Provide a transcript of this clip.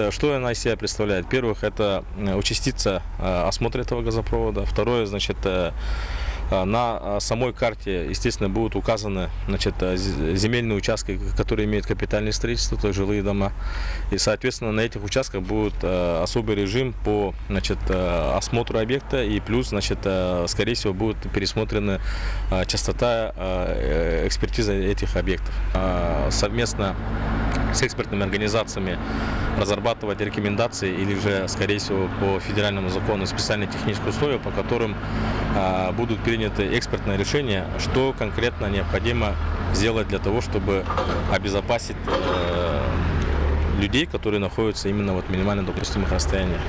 э, что она из себя представляет? Во-первых, это э, участиться э, осмотр этого газопровода. Второе, значит, э, на самой карте, естественно, будут указаны значит, земельные участки, которые имеют капитальное строительство, то есть жилые дома. И, соответственно, на этих участках будет особый режим по значит, осмотру объекта и плюс, значит, скорее всего, будет пересмотрена частота экспертизы этих объектов. Совместно с экспертными организациями разрабатывать рекомендации или же, скорее всего, по федеральному закону специальные технические условия, по которым а, будут приняты экспертные решения, что конкретно необходимо сделать для того, чтобы обезопасить э, людей, которые находятся именно вот минимально допустимых расстояниях.